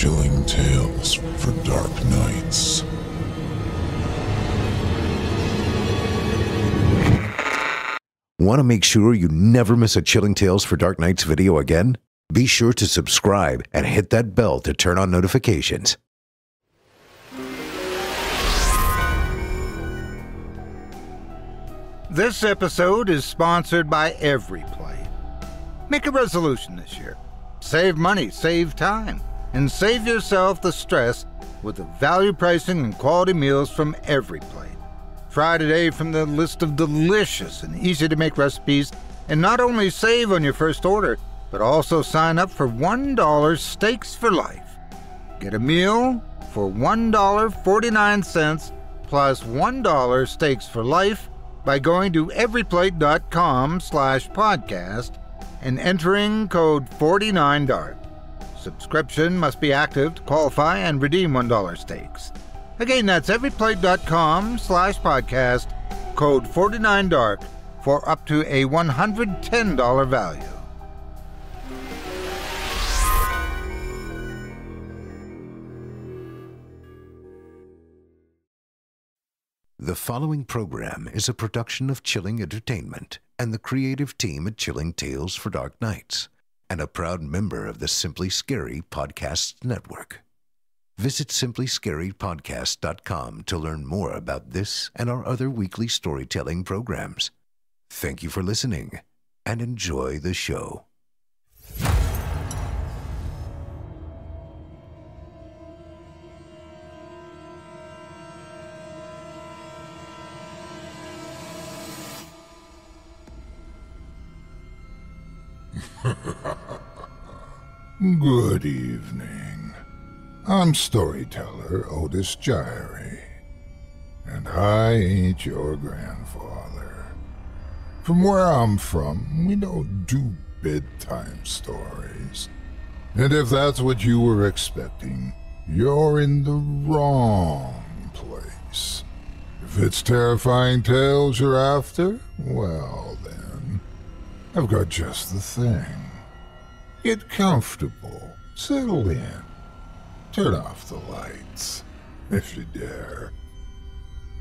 Chilling tales for dark nights. Want to make sure you never miss a Chilling Tales for Dark Nights video again? Be sure to subscribe and hit that bell to turn on notifications. This episode is sponsored by EveryPlate. Make a resolution this year. Save money, save time, and save yourself the stress with the value pricing and quality meals from EveryPlate. Try today from the list of delicious and easy to make recipes, and not only save on your first order, but also sign up for $1 Steaks for Life. Get a meal for $1.49 plus 1 Steaks for Life by going to everyplate.com slash podcast and entering code 49dark. Subscription must be active to qualify and redeem $1 steaks. Again, that's everyplate.com slash podcast, code 49dark for up to a $110 value. The following program is a production of Chilling Entertainment and the creative team at Chilling Tales for Dark Nights, and a proud member of the Simply Scary Podcasts Network. Visit simplyscarypodcast.com to learn more about this and our other weekly storytelling programs. Thank you for listening and enjoy the show. Good evening. I'm storyteller Otis Jiry, and I ain't your grandfather. From where I'm from, we don't do bedtime stories. And if that's what you were expecting, you're in the wrong place. If it's terrifying tales you're after, well then, I've got just the thing. Get comfortable. Settle in. Turn off the lights, if you dare.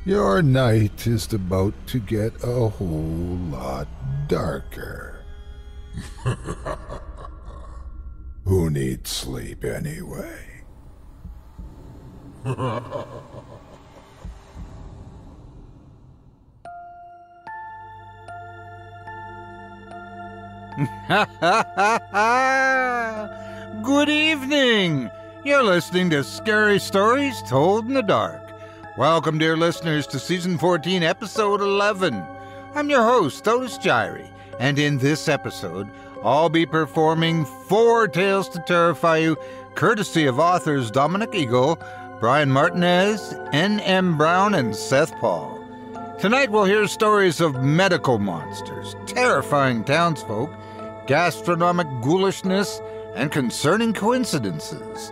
Your night is about to get a whole lot darker. Who needs sleep anyway? Good evening. You're listening to Scary Stories Told in the Dark. Welcome, dear listeners, to Season 14, Episode 11. I'm your host, Otis Jiry, and in this episode, I'll be performing four tales to terrify you, courtesy of authors Dominic Eagle, Brian Martinez, N.M. Brown, and Seth Paul. Tonight we'll hear stories of medical monsters, terrifying townsfolk, gastronomic ghoulishness, and concerning coincidences.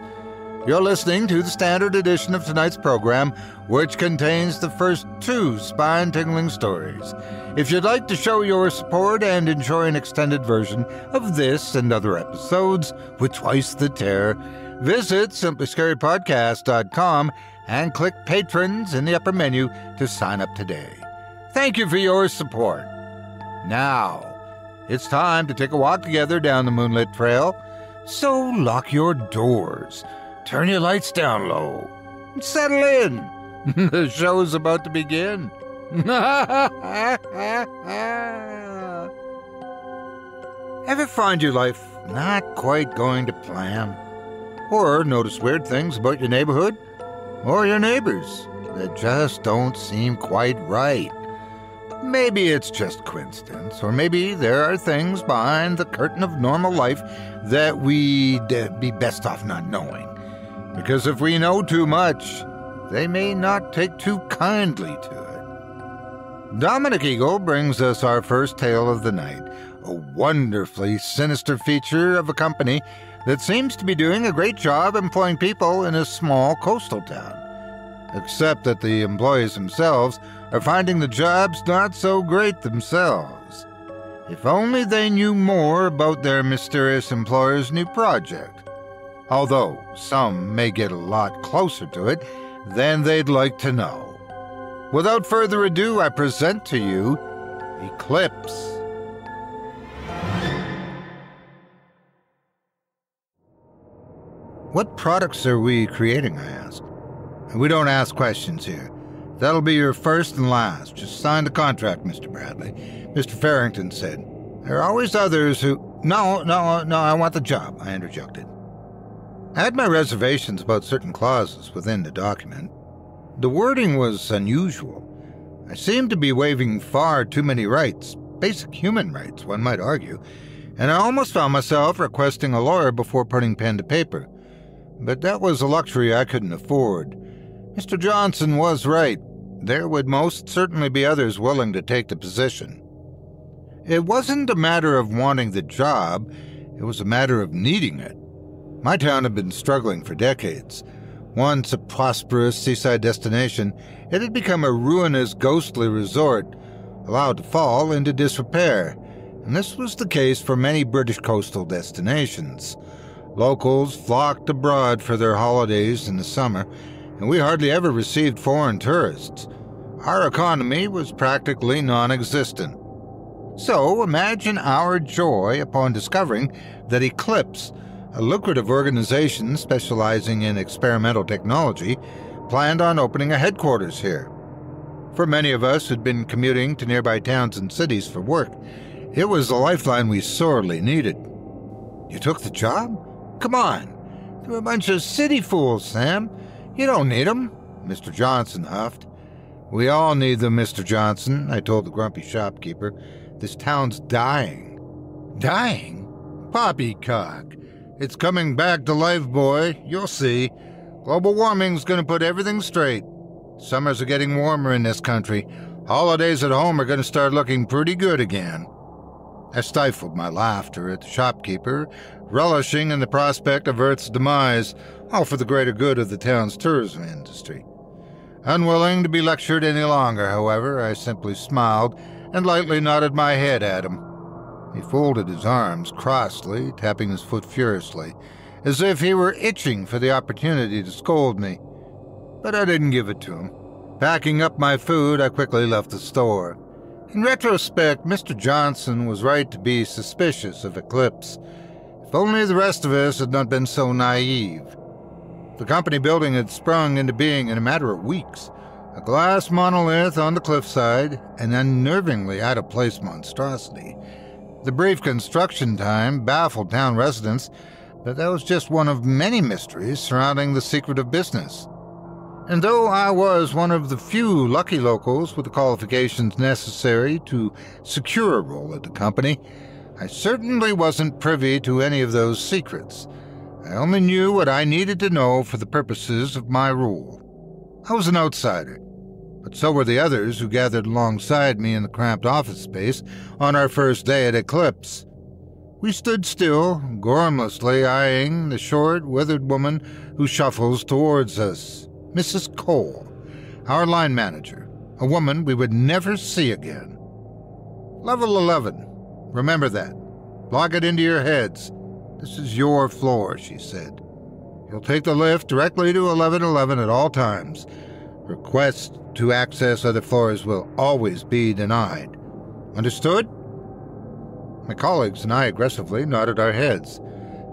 You're listening to the standard edition of tonight's program, which contains the first two spine tingling stories. If you'd like to show your support and enjoy an extended version of this and other episodes with twice the terror, visit simplyscarypodcast.com and click Patrons in the upper menu to sign up today. Thank you for your support. Now, it's time to take a walk together down the moonlit trail. So lock your doors, turn your lights down low, and settle in. the show's about to begin. Ever find your life not quite going to plan? Or notice weird things about your neighborhood? Or your neighbors that just don't seem quite right? Maybe it's just coincidence, or maybe there are things behind the curtain of normal life that we'd uh, be best off not knowing. Because if we know too much, they may not take too kindly to it. Dominic Eagle brings us our first tale of the night, a wonderfully sinister feature of a company that seems to be doing a great job employing people in a small coastal town. Except that the employees themselves are finding the jobs not so great themselves. If only they knew more about their mysterious employer's new project. although some may get a lot closer to it than they'd like to know. Without further ado, I present to you Eclipse. What products are we creating? I asked. We don't ask questions here. That'll be your first and last. Just sign the contract, Mr. Bradley. Mr. Farrington said. There are always others who. No, no, no, I want the job, I interjected. I had my reservations about certain clauses within the document. The wording was unusual. I seemed to be waiving far too many rights, basic human rights, one might argue, and I almost found myself requesting a lawyer before putting pen to paper. But that was a luxury I couldn't afford. Mr. Johnson was right. There would most certainly be others willing to take the position. It wasn't a matter of wanting the job, it was a matter of needing it. My town had been struggling for decades. Once a prosperous seaside destination, it had become a ruinous, ghostly resort, allowed to fall into disrepair, and this was the case for many British coastal destinations. Locals flocked abroad for their holidays in the summer, and we hardly ever received foreign tourists. Our economy was practically non existent. So imagine our joy upon discovering that Eclipse, a lucrative organization specializing in experimental technology, planned on opening a headquarters here. For many of us who'd been commuting to nearby towns and cities for work, it was the lifeline we sorely needed. You took the job? Come on. They're a bunch of city fools, Sam. You don't need 'em. Mr. Johnson huffed. We all need them, Mr. Johnson, I told the grumpy shopkeeper. This town's dying. Dying? Poppycock. It's coming back to life, boy. You'll see. Global warming's gonna put everything straight. Summers are getting warmer in this country. Holidays at home are gonna start looking pretty good again. I stifled my laughter at the shopkeeper, relishing in the prospect of Earth's demise, all for the greater good of the town's tourism industry. Unwilling to be lectured any longer, however, I simply smiled and lightly nodded my head at him. He folded his arms crossly, tapping his foot furiously, as if he were itching for the opportunity to scold me. But I didn't give it to him. Packing up my food, I quickly left the store. In retrospect, Mr. Johnson was right to be suspicious of Eclipse. If only the rest of us had not been so naive. The company building had sprung into being in a matter of weeks. A glass monolith on the cliffside, an unnervingly out of place monstrosity. The brief construction time baffled town residents, but that was just one of many mysteries surrounding the secret of business. And though I was one of the few lucky locals with the qualifications necessary to secure a role at the company, I certainly wasn't privy to any of those secrets. I only knew what I needed to know for the purposes of my rule. I was an outsider, but so were the others who gathered alongside me in the cramped office space on our first day at Eclipse. We stood still, gormlessly eyeing the short, withered woman who shuffles towards us. Mrs. Cole, our line manager, a woman we would never see again. Level 11. Remember that. Lock it into your heads. This is your floor, she said. You'll take the lift directly to 1111 at all times. Requests to access other floors will always be denied. Understood? My colleagues and I aggressively nodded our heads.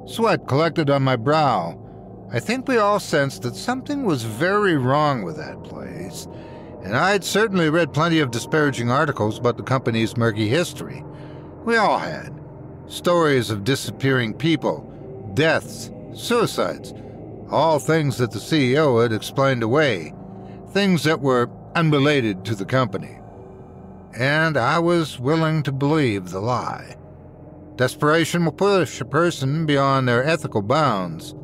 Sweat collected on my brow. I think we all sensed that something was very wrong with that place, and I'd certainly read plenty of disparaging articles about the company's murky history. We all had. Stories of disappearing people, deaths, suicides, all things that the CEO had explained away, things that were unrelated to the company. And I was willing to believe the lie. Desperation will push a person beyond their ethical bounds.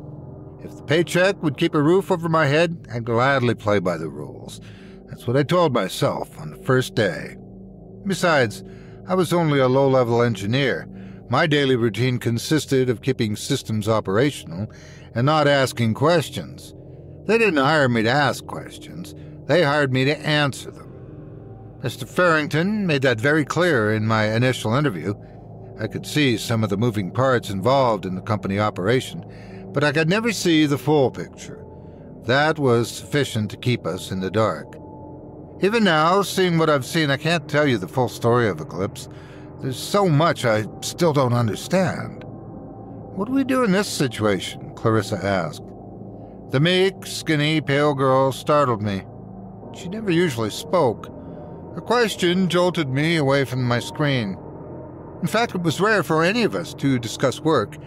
If the paycheck would keep a roof over my head, I'd gladly play by the rules. That's what I told myself on the first day. Besides, I was only a low level engineer. My daily routine consisted of keeping systems operational and not asking questions. They didn't hire me to ask questions, they hired me to answer them. Mr. Farrington made that very clear in my initial interview. I could see some of the moving parts involved in the company operation, but I could never see the full picture. That was sufficient to keep us in the dark. Even now, seeing what I've seen, I can't tell you the full story of Eclipse. There's so much I still don't understand. What do we do in this situation? Clarissa asked. The meek, skinny, pale girl startled me. She never usually spoke. Her question jolted me away from my screen. In fact, it was rare for any of us to discuss work.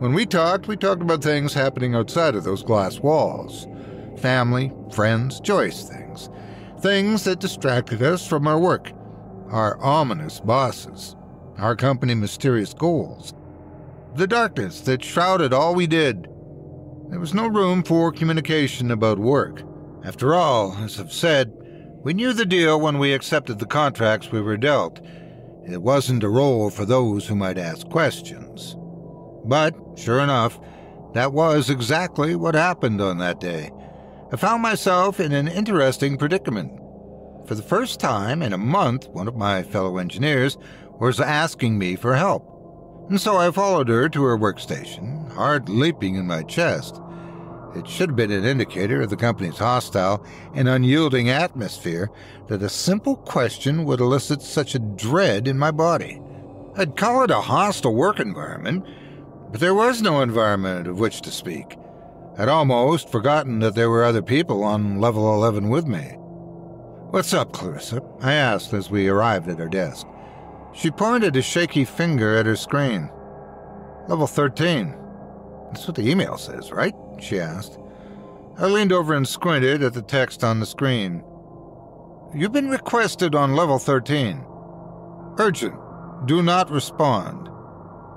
When we talked, we talked about things happening outside of those glass walls family, friends, joyous things. Things that distracted us from our work, our ominous bosses, our company mysterious goals, the darkness that shrouded all we did. There was no room for communication about work. After all, as I've said, we knew the deal when we accepted the contracts we were dealt. It wasn't a role for those who might ask questions. But, sure enough, that was exactly what happened on that day. I found myself in an interesting predicament. For the first time in a month, one of my fellow engineers was asking me for help. And so I followed her to her workstation, heart leaping in my chest. It should have been an indicator of the company's hostile and unyielding atmosphere that a simple question would elicit such a dread in my body. I'd call it a hostile work environment, but there was no environment of which to speak. I'd almost forgotten that there were other people on level 11 with me. What's up, Clarissa? I asked as we arrived at her desk. She pointed a shaky finger at her screen. Level 13. That's what the email says, right? she asked. I leaned over and squinted at the text on the screen. You've been requested on level 13. Urgent. Do not respond.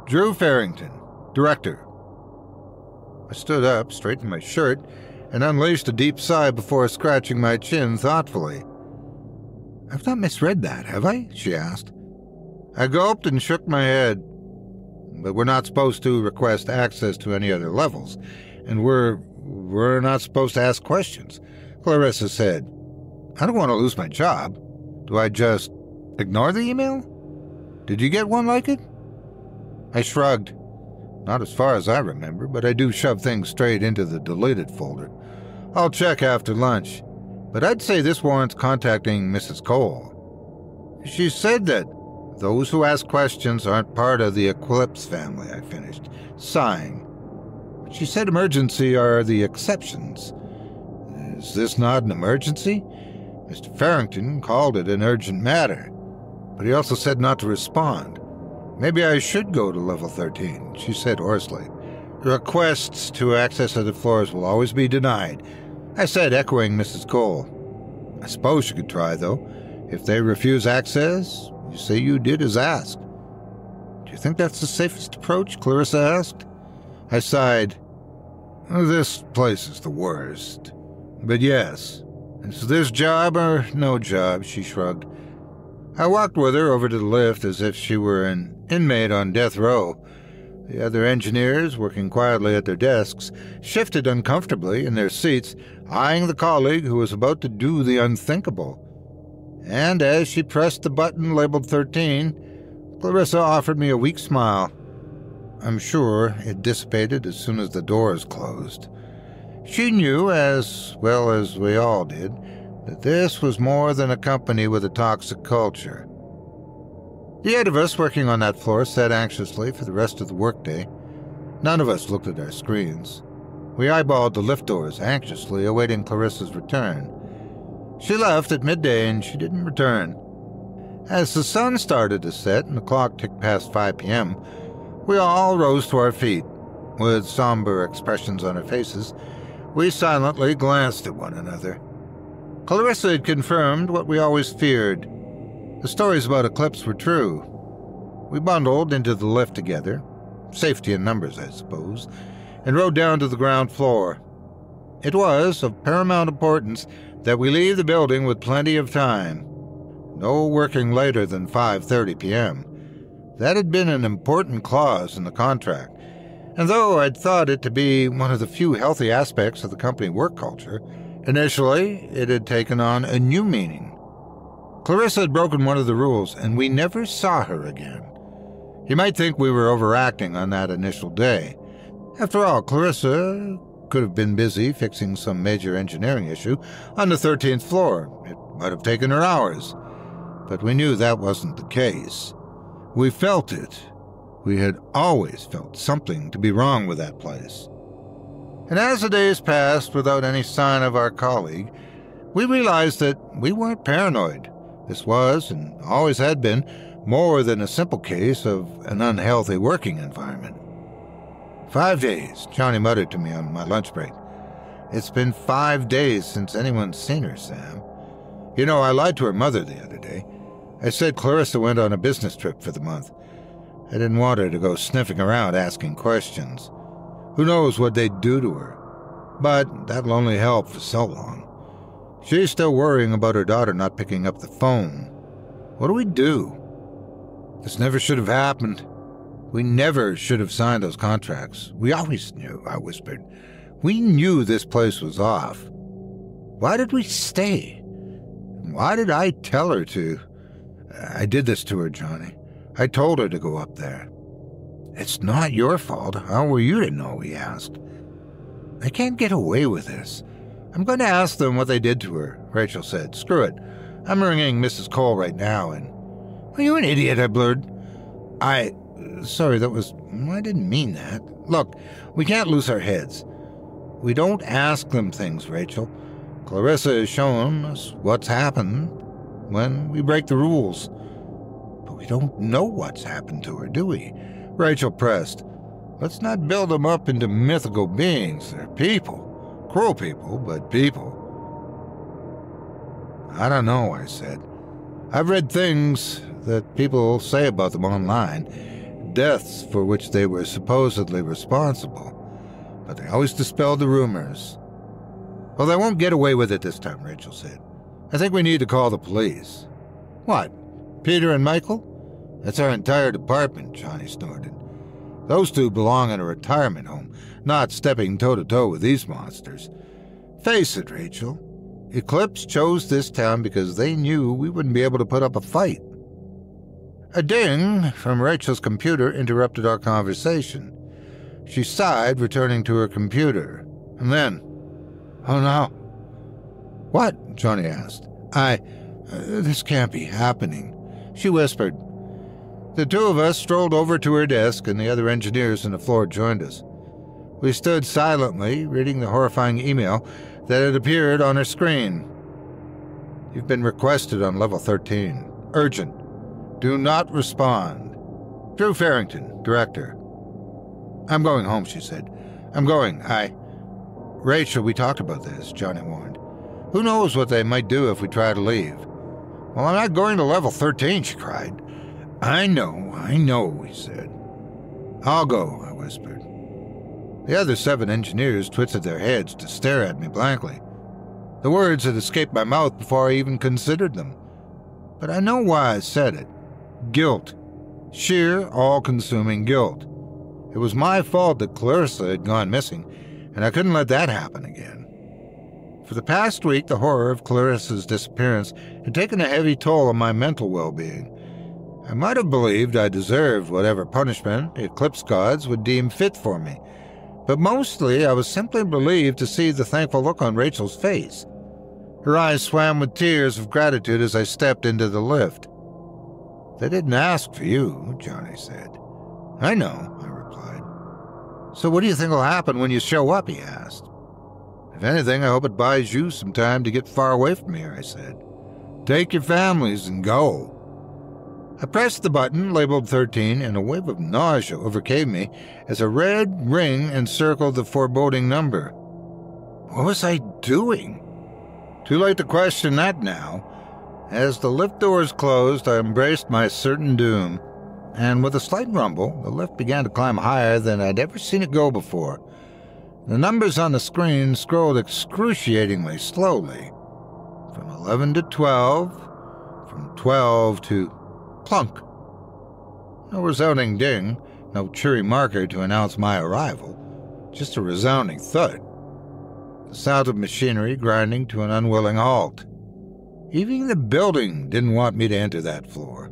Drew Farrington, Director. I stood up, straightened my shirt, and unleashed a deep sigh before scratching my chin thoughtfully. I've not misread that, have I? she asked. I gulped and shook my head but we're not supposed to request access to any other levels, and we're we're not supposed to ask questions. Clarissa said, I don't want to lose my job. Do I just ignore the email? Did you get one like it? I shrugged. Not as far as I remember, but I do shove things straight into the deleted folder. I'll check after lunch, but I'd say this warrants contacting Mrs. Cole. She said that those who ask questions aren't part of the Eclipse family, I finished, sighing. She said emergency are the exceptions. Is this not an emergency? Mr. Farrington called it an urgent matter, but he also said not to respond. Maybe I should go to level 13, she said hoarsely. Requests to access other floors will always be denied, I said, echoing Mrs. Cole. I suppose you could try, though. If they refuse access, you say you did as asked. Do you think that's the safest approach? Clarissa asked. I sighed. This place is the worst. But yes, is this job or no job? She shrugged. I walked with her over to the lift as if she were an inmate on death row. The other engineers, working quietly at their desks, shifted uncomfortably in their seats, eyeing the colleague who was about to do the unthinkable and as she pressed the button labeled 13, Clarissa offered me a weak smile. I'm sure it dissipated as soon as the doors closed. She knew, as well as we all did, that this was more than a company with a toxic culture. The eight of us working on that floor sat anxiously for the rest of the workday. None of us looked at our screens. We eyeballed the lift doors anxiously, awaiting Clarissa's return. She left at midday and she didn't return. As the sun started to set and the clock ticked past 5 p.m., we all rose to our feet. With somber expressions on our faces, we silently glanced at one another. Clarissa had confirmed what we always feared. The stories about Eclipse were true. We bundled into the lift together, safety in numbers, I suppose, and rode down to the ground floor. It was of paramount importance that we leave the building with plenty of time. No working later than 5:30 p.m. That had been an important clause in the contract. And though I'd thought it to be one of the few healthy aspects of the company work culture, initially it had taken on a new meaning. Clarissa had broken one of the rules, and we never saw her again. You might think we were overacting on that initial day. After all, Clarissa could have been busy fixing some major engineering issue on the 13th floor. It might have taken her hours. But we knew that wasn't the case. We felt it. We had always felt something to be wrong with that place. And as the days passed without any sign of our colleague, we realized that we weren't paranoid. This was, and always had been, more than a simple case of an unhealthy working environment. Five days, Johnny muttered to me on my lunch break. It's been five days since anyone's seen her, Sam. You know, I lied to her mother the other day. I said Clarissa went on a business trip for the month. I didn't want her to go sniffing around asking questions. Who knows what they'd do to her? But that'll only help for so long. She's still worrying about her daughter not picking up the phone. What do we do? This never should have happened. We never should have signed those contracts. We always knew, I whispered. We knew this place was off. Why did we stay? Why did I tell her to? I did this to her, Johnny. I told her to go up there. It's not your fault. How were you to know? He asked. I can't get away with this. I'm going to ask them what they did to her, Rachel said. Screw it. I'm ringing Mrs. Cole right now and. Are you an idiot? I blurred. I. Sorry, that was. I didn't mean that. Look, we can't lose our heads. We don't ask them things, Rachel. Clarissa has shown us what's happened when we break the rules. But we don't know what's happened to her, do we? Rachel pressed. Let's not build them up into mythical beings. They're people. Cruel people, but people. I don't know, I said. I've read things that people say about them online, deaths for which they were supposedly responsible, but they always dispelled the rumors. Well, they won't get away with it this time, Rachel said. I think we need to call the police. What? Peter and Michael? That's our entire department, Johnny snorted. Those two belong in a retirement home, not stepping toe to toe with these monsters. Face it, Rachel. Eclipse chose this town because they knew we wouldn't be able to put up a fight. A ding from Rachel's computer interrupted our conversation. She sighed, returning to her computer. And then, Oh no. What? Johnny asked. I. Uh, this can't be happening. She whispered. The two of us strolled over to her desk, and the other engineers on the floor joined us. We stood silently, reading the horrifying email that had appeared on her screen. You've been requested on level 13. Urgent. Do not respond. Drew Farrington, Director. I'm going home, she said. I'm going. I. Rachel, we talked about this, Johnny warned. Who knows what they might do if we try to leave? Well, I'm not going to level 13, she cried. I know, I know, he said. I'll go, I whispered. The other seven engineers twisted their heads to stare at me blankly. The words had escaped my mouth before I even considered them. But I know why I said it. Guilt. Sheer, all consuming guilt. It was my fault that Clarissa had gone missing, and I couldn't let that happen again. For the past week, the horror of Clarissa's disappearance had taken a heavy toll on my mental well being. I might have believed I deserved whatever punishment the Eclipse gods would deem fit for me, but mostly I was simply relieved to see the thankful look on Rachel's face. Her eyes swam with tears of gratitude as I stepped into the lift. They didn't ask for you, Johnny said. I know, I replied. So what do you think will happen when you show up? he asked. If anything, I hope it buys you some time to get far away from here, I said. Take your families and go. I pressed the button labeled 13, and a wave of nausea overcame me as a red ring encircled the foreboding number. What was I doing? Too late to question that now. As the lift doors closed, I embraced my certain doom, and with a slight rumble, the lift began to climb higher than I'd ever seen it go before. The numbers on the screen scrolled excruciatingly slowly. From 11 to 12, from 12 to plunk. No resounding ding, no cheery marker to announce my arrival, just a resounding thud. The sound of machinery grinding to an unwilling halt. Even the building didn't want me to enter that floor.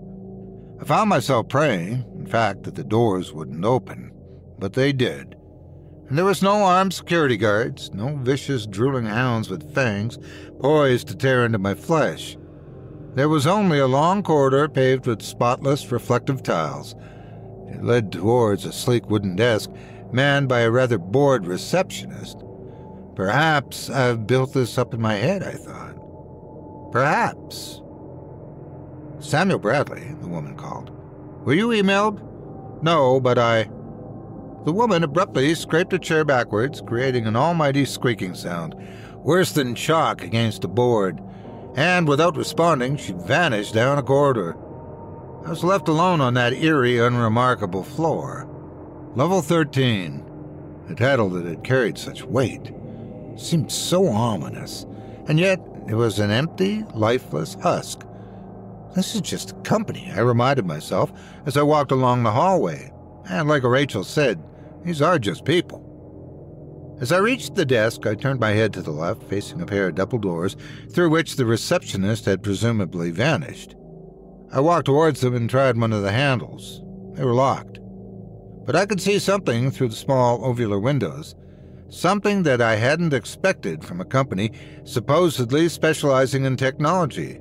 I found myself praying, in fact, that the doors wouldn't open, but they did. And there was no armed security guards, no vicious, drooling hounds with fangs poised to tear into my flesh. There was only a long corridor paved with spotless, reflective tiles. It led towards a sleek wooden desk manned by a rather bored receptionist. Perhaps I've built this up in my head, I thought. Perhaps. Samuel Bradley, the woman called. Were you emailed? No, but I. The woman abruptly scraped a chair backwards, creating an almighty squeaking sound, worse than chalk against a board and without responding, she vanished down a corridor. I was left alone on that eerie, unremarkable floor. Level 13. The title that had carried such weight seemed so ominous, and yet it was an empty, lifeless husk. This is just company, I reminded myself as I walked along the hallway. And like Rachel said, these are just people. As I reached the desk, I turned my head to the left, facing a pair of double doors through which the receptionist had presumably vanished. I walked towards them and tried one of the handles. They were locked. But I could see something through the small ovular windows, something that I hadn't expected from a company supposedly specializing in technology.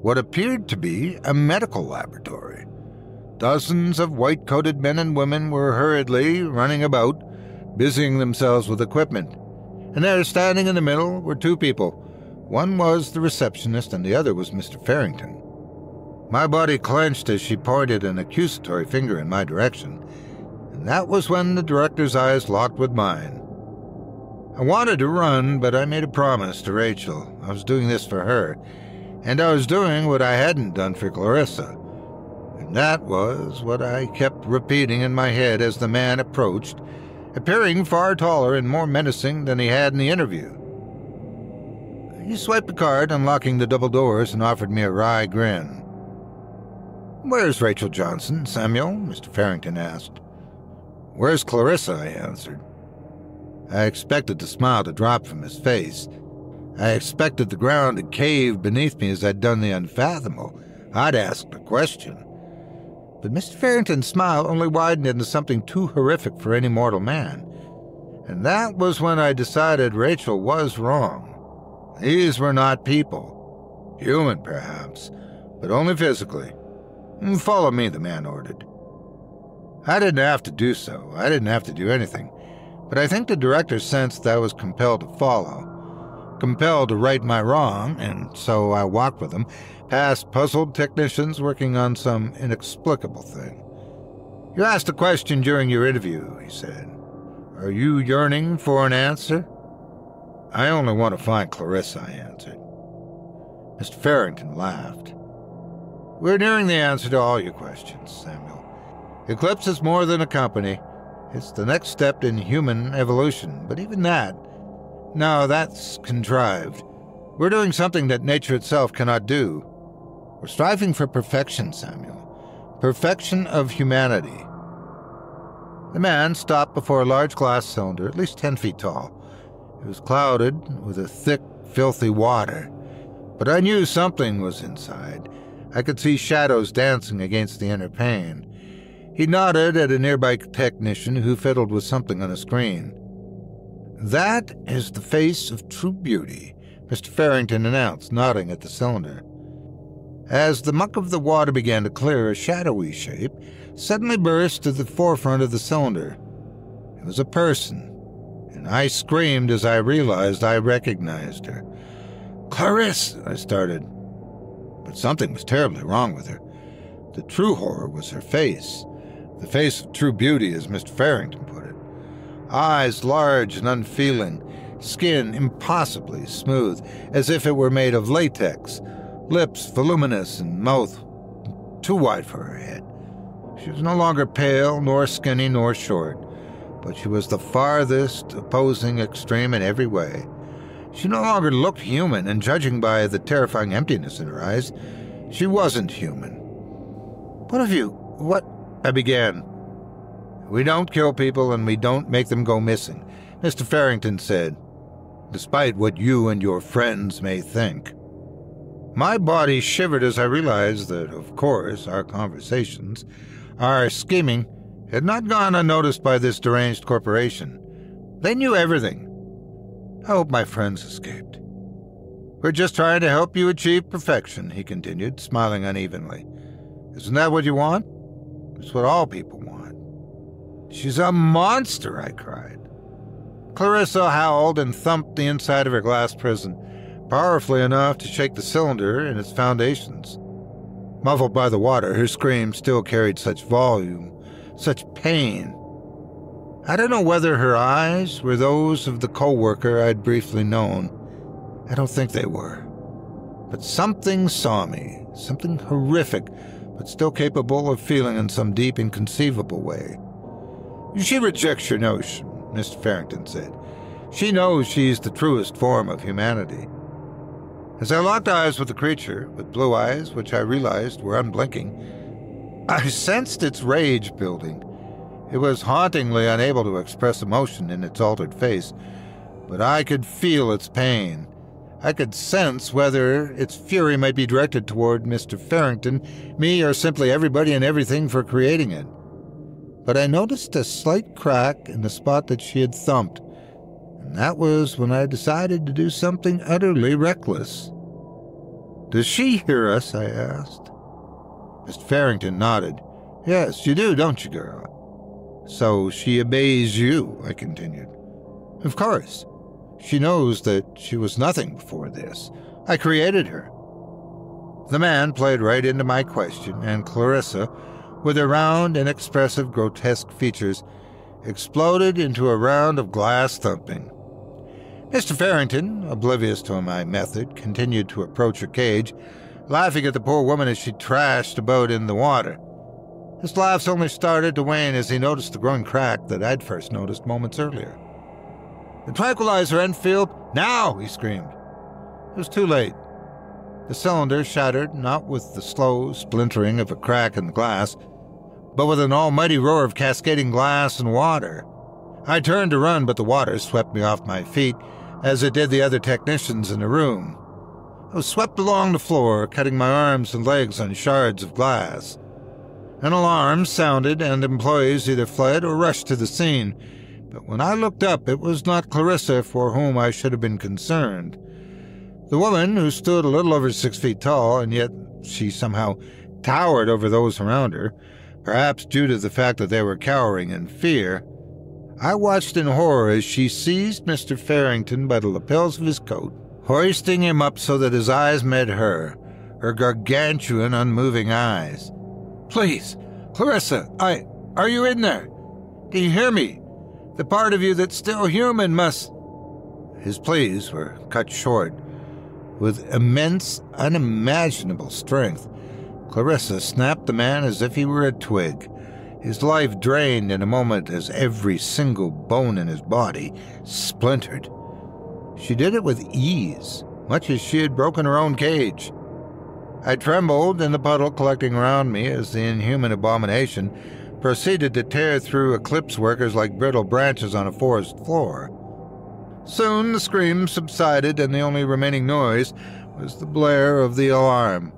What appeared to be a medical laboratory. Dozens of white coated men and women were hurriedly running about busying themselves with equipment. And there, standing in the middle, were two people. One was the receptionist, and the other was Mr. Farrington. My body clenched as she pointed an accusatory finger in my direction, and that was when the director's eyes locked with mine. I wanted to run, but I made a promise to Rachel. I was doing this for her, and I was doing what I hadn't done for Clarissa. And that was what I kept repeating in my head as the man approached appearing far taller and more menacing than he had in the interview. He swiped a card, unlocking the double doors, and offered me a wry grin. Where's Rachel Johnson, Samuel? Mr. Farrington asked. Where's Clarissa? I answered. I expected the smile to drop from his face. I expected the ground to cave beneath me as I'd done the unfathomable. I'd asked a question. But Mr. Farrington's smile only widened into something too horrific for any mortal man. And that was when I decided Rachel was wrong. These were not people. Human, perhaps, but only physically. Follow me, the man ordered. I didn't have to do so. I didn't have to do anything. But I think the director sensed that I was compelled to follow. Compelled to right my wrong, and so I walked with him past puzzled technicians working on some inexplicable thing. You asked a question during your interview, he said. Are you yearning for an answer? I only want to find Clarissa, I answered. Mr. Farrington laughed. We're nearing the answer to all your questions, Samuel. Eclipse is more than a company. It's the next step in human evolution, but even that, no, that's contrived. We're doing something that nature itself cannot do. We're striving for perfection, Samuel. Perfection of humanity. The man stopped before a large glass cylinder, at least 10 feet tall. It was clouded with a thick, filthy water. But I knew something was inside. I could see shadows dancing against the inner pane. He nodded at a nearby technician who fiddled with something on a screen. That is the face of true beauty, Mr. Farrington announced, nodding at the cylinder. As the muck of the water began to clear, a shadowy shape suddenly burst to the forefront of the cylinder. It was a person, and I screamed as I realized I recognized her. Clarisse, I started. But something was terribly wrong with her. The true horror was her face. The face of true beauty, as Mr. Farrington put it. Eyes large and unfeeling, skin impossibly smooth, as if it were made of latex, lips voluminous and mouth too wide for her head. She was no longer pale, nor skinny, nor short, but she was the farthest opposing extreme in every way. She no longer looked human, and judging by the terrifying emptiness in her eyes, she wasn't human. What have you. What? I began. We don't kill people and we don't make them go missing, Mr. Farrington said, despite what you and your friends may think. My body shivered as I realized that, of course, our conversations, our scheming, had not gone unnoticed by this deranged corporation. They knew everything. I hope my friends escaped. We're just trying to help you achieve perfection, he continued, smiling unevenly. Isn't that what you want? It's what all people want. She's a monster, I cried. Clarissa howled and thumped the inside of her glass prison, powerfully enough to shake the cylinder and its foundations. Muffled by the water, her scream still carried such volume, such pain. I don't know whether her eyes were those of the co worker I'd briefly known. I don't think they were. But something saw me, something horrific, but still capable of feeling in some deep, inconceivable way. She rejects your notion, Mr. Farrington said. She knows she's the truest form of humanity. As I locked eyes with the creature, with blue eyes which I realized were unblinking, I sensed its rage building. It was hauntingly unable to express emotion in its altered face, but I could feel its pain. I could sense whether its fury might be directed toward Mr. Farrington, me, or simply everybody and everything for creating it. But I noticed a slight crack in the spot that she had thumped, and that was when I decided to do something utterly reckless. Does she hear us? I asked. Mr. Farrington nodded. Yes, you do, don't you, girl? So she obeys you, I continued. Of course. She knows that she was nothing before this. I created her. The man played right into my question, and Clarissa, with her round, inexpressive, grotesque features, exploded into a round of glass thumping. Mr. Farrington, oblivious to my method, continued to approach her cage, laughing at the poor woman as she trashed about in the water. His laughs only started to wane as he noticed the growing crack that I'd first noticed moments earlier. The tranquilizer, Enfield! Now! he screamed. It was too late. The cylinder shattered, not with the slow splintering of a crack in the glass, but with an almighty roar of cascading glass and water. I turned to run, but the water swept me off my feet, as it did the other technicians in the room. I was swept along the floor, cutting my arms and legs on shards of glass. An alarm sounded, and employees either fled or rushed to the scene, but when I looked up, it was not Clarissa for whom I should have been concerned. The woman, who stood a little over six feet tall, and yet she somehow towered over those around her, perhaps due to the fact that they were cowering in fear. I watched in horror as she seized Mr. Farrington by the lapels of his coat, hoisting him up so that his eyes met her, her gargantuan, unmoving eyes. Please, Clarissa, I. Are you in there? Can you hear me? The part of you that's still human must. His pleas were cut short. With immense, unimaginable strength, Clarissa snapped the man as if he were a twig, his life drained in a moment as every single bone in his body splintered. She did it with ease, much as she had broken her own cage. I trembled in the puddle collecting around me as the inhuman abomination proceeded to tear through eclipse workers like brittle branches on a forest floor. Soon the screams subsided, and the only remaining noise was the blare of the alarm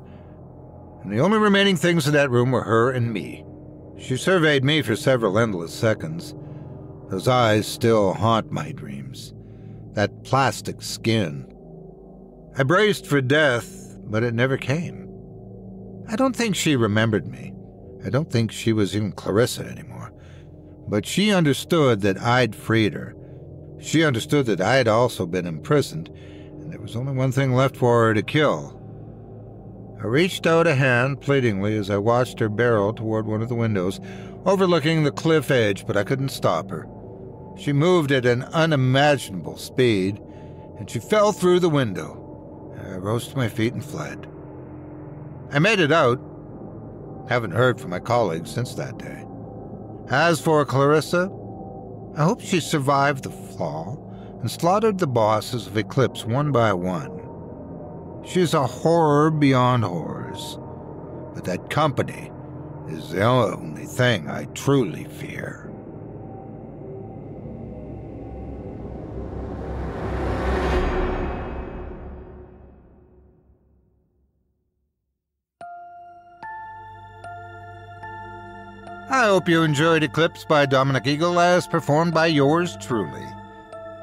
and the only remaining things in that room were her and me. She surveyed me for several endless seconds. Those eyes still haunt my dreams. That plastic skin. I braced for death, but it never came. I don't think she remembered me. I don't think she was even Clarissa anymore. But she understood that I'd freed her. She understood that I had also been imprisoned, and there was only one thing left for her to kill I reached out a hand pleadingly as I watched her barrel toward one of the windows, overlooking the cliff edge, but I couldn't stop her. She moved at an unimaginable speed, and she fell through the window. I rose to my feet and fled. I made it out. Haven't heard from my colleagues since that day. As for Clarissa, I hope she survived the fall and slaughtered the bosses of Eclipse one by one. She's a horror beyond horrors. But that company is the only thing I truly fear. I hope you enjoyed Eclipse by Dominic Eagle as performed by yours truly.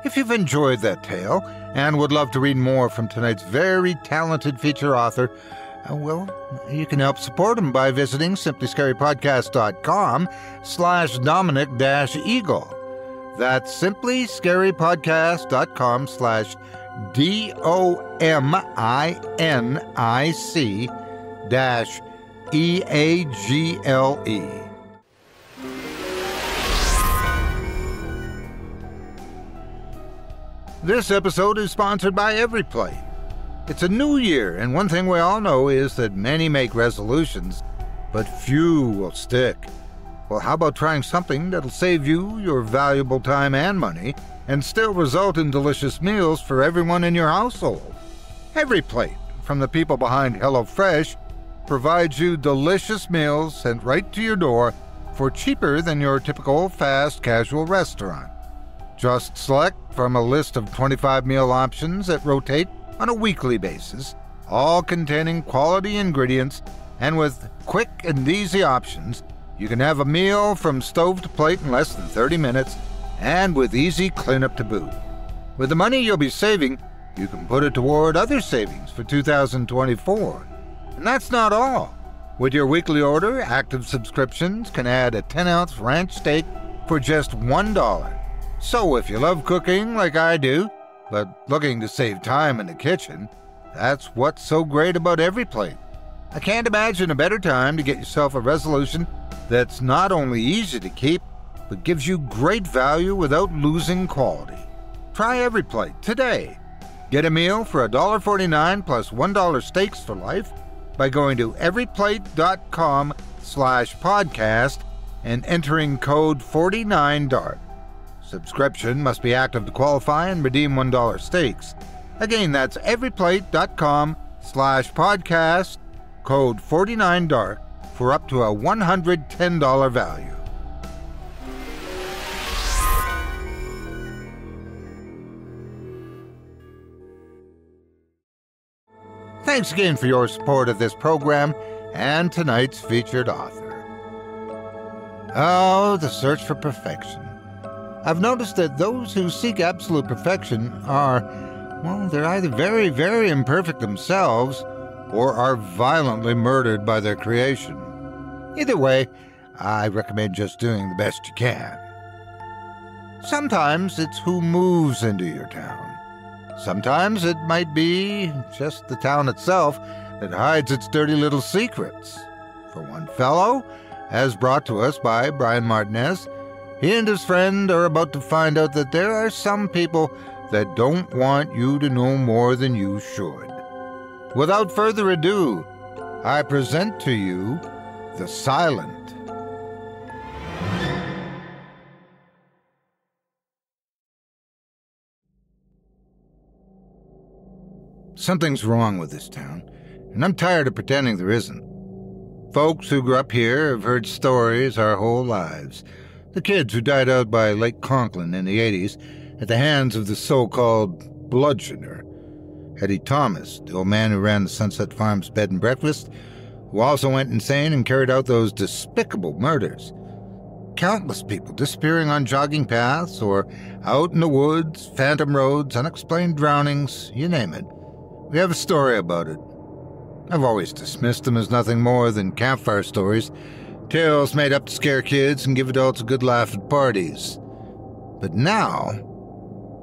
If you've enjoyed that tale and would love to read more from tonight's very talented feature author, uh, well, you can help support him by visiting simplyscarypodcast.com slash Dominic Eagle. That's simplyscarypodcast.com slash D-O-M-I-N-I-C dash E-A-G-L-E. This episode is sponsored by EveryPlate. It's a new year, and one thing we all know is that many make resolutions, but few will stick. Well, how about trying something that'll save you your valuable time and money and still result in delicious meals for everyone in your household? EveryPlate, from the people behind HelloFresh, provides you delicious meals sent right to your door for cheaper than your typical fast casual restaurant. Just select from a list of 25 meal options that rotate on a weekly basis, all containing quality ingredients, and with quick and easy options, you can have a meal from stove to plate in less than 30 minutes and with easy cleanup to boot. With the money you'll be saving, you can put it toward other savings for 2024. And that's not all. With your weekly order, active subscriptions can add a 10 ounce ranch steak for just $1. So if you love cooking like I do, but looking to save time in the kitchen, that's what's so great about EveryPlate. I can't imagine a better time to get yourself a resolution that's not only easy to keep, but gives you great value without losing quality. Try EveryPlate today. Get a meal for $1.49 plus $1 steaks for life by going to everyplate.com slash podcast and entering code 49DARK. Subscription must be active to qualify and redeem $1 steaks. Again, that's everyplate.com slash podcast, code 49DARK for up to a $110 value. Thanks again for your support of this program and tonight's featured author. Oh, the search for perfection. I've noticed that those who seek absolute perfection are, well, they're either very, very imperfect themselves or are violently murdered by their creation. Either way, I recommend just doing the best you can. Sometimes it's who moves into your town. Sometimes it might be just the town itself that hides its dirty little secrets. For one fellow, as brought to us by Brian Martinez, he and his friend are about to find out that there are some people that don't want you to know more than you should. Without further ado, I present to you The Silent. Something's wrong with this town, and I'm tired of pretending there isn't. Folks who grew up here have heard stories our whole lives. The kids who died out by Lake Conklin in the 80s at the hands of the so called bludgeoner. Eddie Thomas, the old man who ran the Sunset Farms bed and breakfast, who also went insane and carried out those despicable murders. Countless people disappearing on jogging paths or out in the woods, phantom roads, unexplained drownings, you name it. We have a story about it. I've always dismissed them as nothing more than campfire stories, tales made up to scare kids and give adults a good laugh at parties. But now,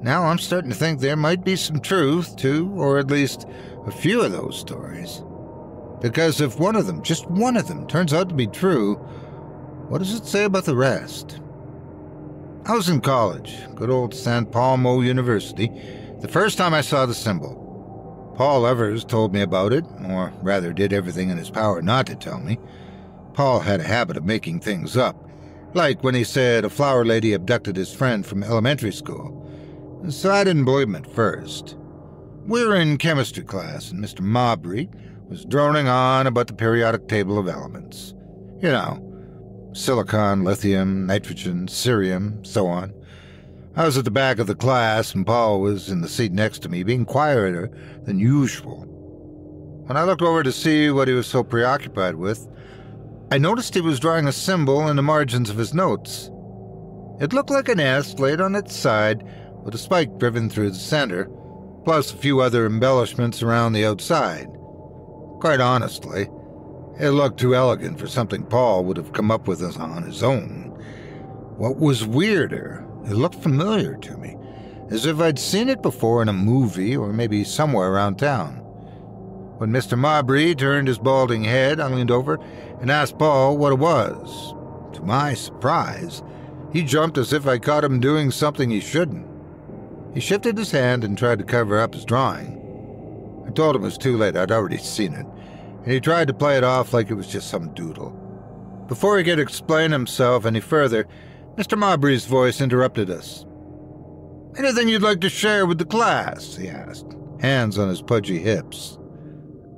now I'm starting to think there might be some truth to, or at least a few of those stories. Because if one of them, just one of them, turns out to be true, what does it say about the rest? I was in college, good old San Palmo University, the first time I saw the symbol. Paul Evers told me about it, or rather did everything in his power not to tell me. Paul had a habit of making things up, like when he said a flower lady abducted his friend from elementary school. So I didn't believe him at first. We were in chemistry class, and Mr. Mabry was droning on about the periodic table of elements. You know, silicon, lithium, nitrogen, cerium, so on. I was at the back of the class, and Paul was in the seat next to me, being quieter than usual. When I looked over to see what he was so preoccupied with, I noticed he was drawing a symbol in the margins of his notes. It looked like an S laid on its side with a spike driven through the center, plus a few other embellishments around the outside. Quite honestly, it looked too elegant for something Paul would have come up with on his own. What was weirder, it looked familiar to me, as if I'd seen it before in a movie or maybe somewhere around town. When Mr. Mabry turned his balding head, I leaned over and asked Paul what it was. To my surprise, he jumped as if I caught him doing something he shouldn't. He shifted his hand and tried to cover up his drawing. I told him it was too late, I'd already seen it, and he tried to play it off like it was just some doodle. Before he could explain himself any further, Mr. Mabry's voice interrupted us. Anything you'd like to share with the class? he asked, hands on his pudgy hips.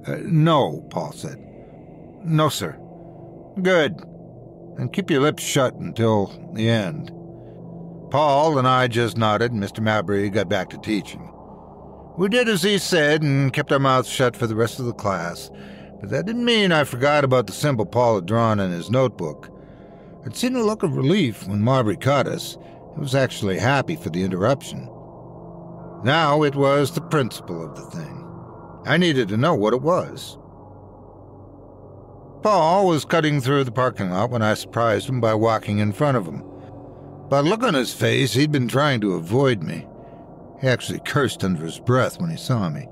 Uh, no, Paul said. No, sir. Good. And keep your lips shut until the end. Paul and I just nodded, and Mr. Mabry got back to teaching. We did as he said and kept our mouths shut for the rest of the class, but that didn't mean I forgot about the symbol Paul had drawn in his notebook. I'd seen a look of relief when Mabry caught us. He was actually happy for the interruption. Now it was the principle of the thing. I needed to know what it was. Paul was cutting through the parking lot when I surprised him by walking in front of him. By look on his face, he'd been trying to avoid me. He actually cursed under his breath when he saw me.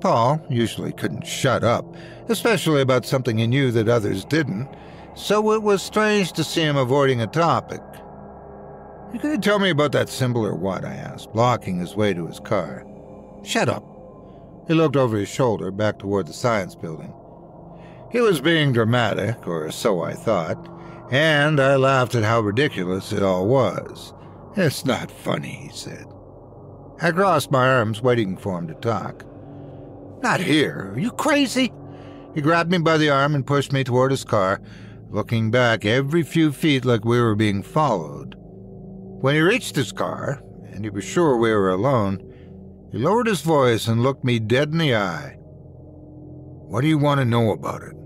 Paul usually couldn't shut up, especially about something he knew that others didn't, so it was strange to see him avoiding a topic. You could tell me about that symbol or what? I asked, blocking his way to his car. Shut up. He looked over his shoulder back toward the science building. He was being dramatic, or so I thought, and I laughed at how ridiculous it all was. It's not funny, he said. I crossed my arms, waiting for him to talk. Not here. Are you crazy? He grabbed me by the arm and pushed me toward his car, looking back every few feet like we were being followed. When he reached his car, and he was sure we were alone, he lowered his voice and looked me dead in the eye. What do you want to know about it?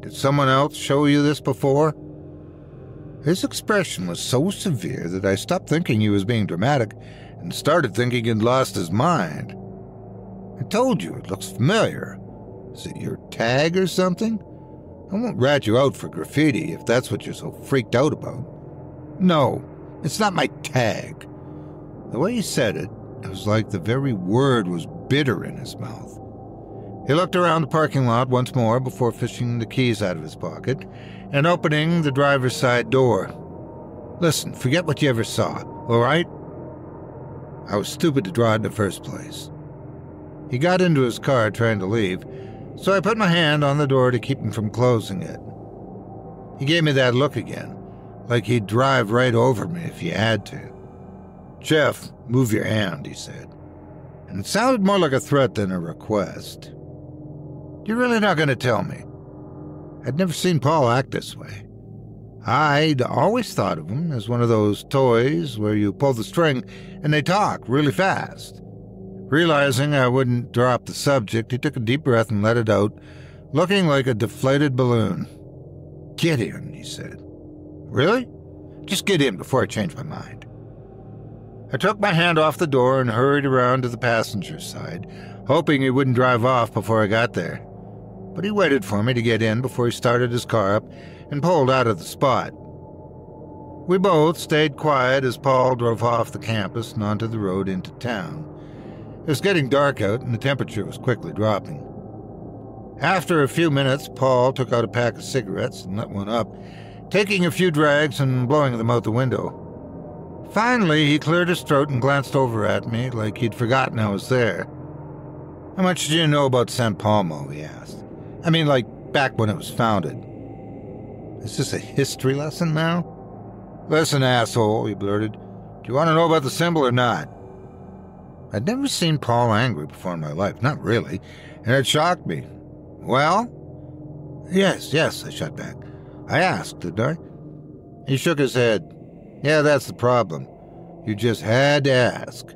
Did someone else show you this before? His expression was so severe that I stopped thinking he was being dramatic and started thinking he'd lost his mind. I told you it looks familiar. Is it your tag or something? I won't rat you out for graffiti if that's what you're so freaked out about. No, it's not my tag. The way he said it, it was like the very word was bitter in his mouth. He looked around the parking lot once more before fishing the keys out of his pocket and opening the driver's side door. Listen, forget what you ever saw, all right? I was stupid to draw in the first place. He got into his car trying to leave, so I put my hand on the door to keep him from closing it. He gave me that look again, like he'd drive right over me if he had to. Jeff, move your hand, he said. And it sounded more like a threat than a request. You're really not going to tell me? I'd never seen Paul act this way. I'd always thought of him as one of those toys where you pull the string and they talk really fast. Realizing I wouldn't drop the subject, he took a deep breath and let it out, looking like a deflated balloon. Get in, he said. Really? Just get in before I change my mind. I took my hand off the door and hurried around to the passenger side, hoping he wouldn't drive off before I got there but he waited for me to get in before he started his car up and pulled out of the spot. We both stayed quiet as Paul drove off the campus and onto the road into town. It was getting dark out and the temperature was quickly dropping. After a few minutes, Paul took out a pack of cigarettes and lit one up, taking a few drags and blowing them out the window. Finally, he cleared his throat and glanced over at me like he'd forgotten I was there. How much do you know about San Palmo? he asked. I mean, like back when it was founded. Is this a history lesson now? Listen, asshole, he blurted. Do you want to know about the symbol or not? I'd never seen Paul angry before in my life, not really, and it shocked me. Well? Yes, yes, I shot back. I asked, didn't I? He shook his head. Yeah, that's the problem. You just had to ask.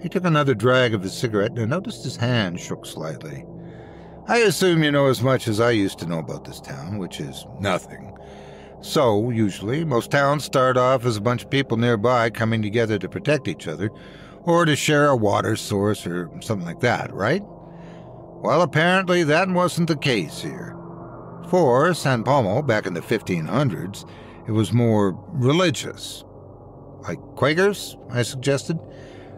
He took another drag of his cigarette and I noticed his hand shook slightly. I assume you know as much as I used to know about this town, which is nothing. So, usually, most towns start off as a bunch of people nearby coming together to protect each other, or to share a water source or something like that, right? Well, apparently that wasn't the case here. For San Palmo, back in the 1500s, it was more religious. Like Quakers, I suggested.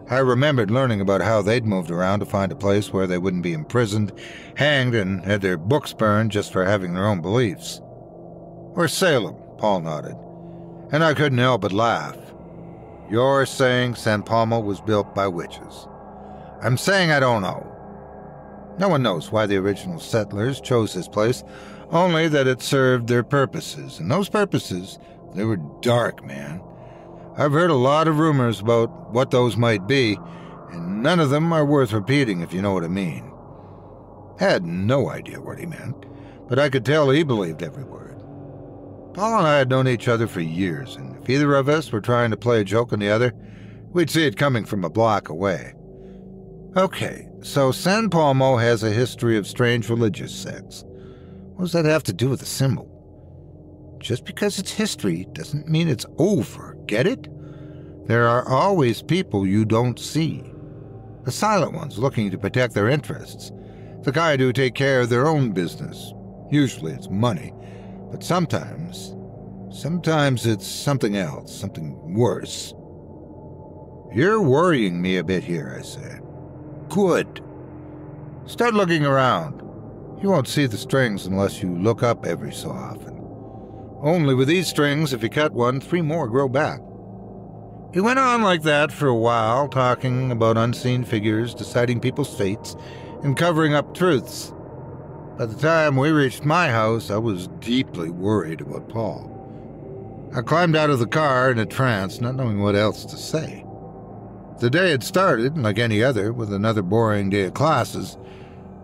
I remembered learning about how they'd moved around to find a place where they wouldn't be imprisoned, hanged, and had their books burned just for having their own beliefs. Or Salem, Paul nodded. And I couldn't help but laugh. You're saying San Palmo was built by witches. I'm saying I don't know. No one knows why the original settlers chose this place, only that it served their purposes. And those purposes, they were dark, man. I've heard a lot of rumors about what those might be, and none of them are worth repeating if you know what I mean. Had no idea what he meant, but I could tell he believed every word. Paul and I had known each other for years, and if either of us were trying to play a joke on the other, we'd see it coming from a block away. Okay, so San Palmo has a history of strange religious sects. What does that have to do with the symbol? Just because it's history doesn't mean it's over. Get it? There are always people you don't see. The silent ones looking to protect their interests. The kind who take care of their own business. Usually it's money, but sometimes, sometimes it's something else, something worse. You're worrying me a bit here, I said. Good. Start looking around. You won't see the strings unless you look up every so often. Only with these strings, if you cut one, three more grow back. He went on like that for a while, talking about unseen figures, deciding people's fates, and covering up truths. By the time we reached my house, I was deeply worried about Paul. I climbed out of the car in a trance, not knowing what else to say. The day had started, like any other, with another boring day of classes,